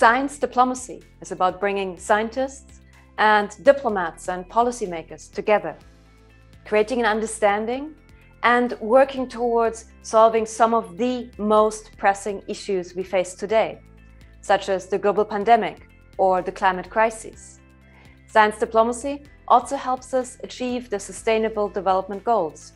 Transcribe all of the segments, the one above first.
Science diplomacy is about bringing scientists and diplomats and policymakers together, creating an understanding and working towards solving some of the most pressing issues we face today, such as the global pandemic or the climate crisis. Science diplomacy also helps us achieve the Sustainable Development Goals.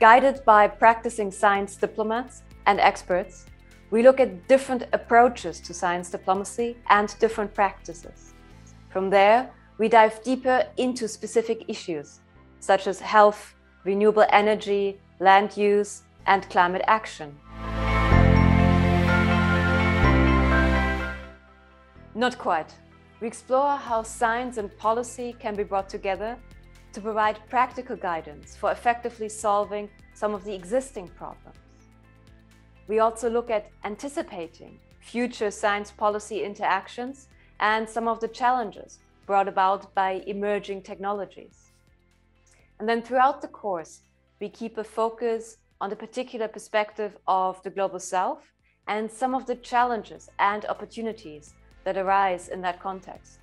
Guided by practicing science diplomats and experts, we look at different approaches to science diplomacy and different practices. From there, we dive deeper into specific issues, such as health, renewable energy, land use, and climate action. Not quite. We explore how science and policy can be brought together to provide practical guidance for effectively solving some of the existing problems. We also look at anticipating future science policy interactions and some of the challenges brought about by emerging technologies. And then throughout the course, we keep a focus on the particular perspective of the global south and some of the challenges and opportunities that arise in that context.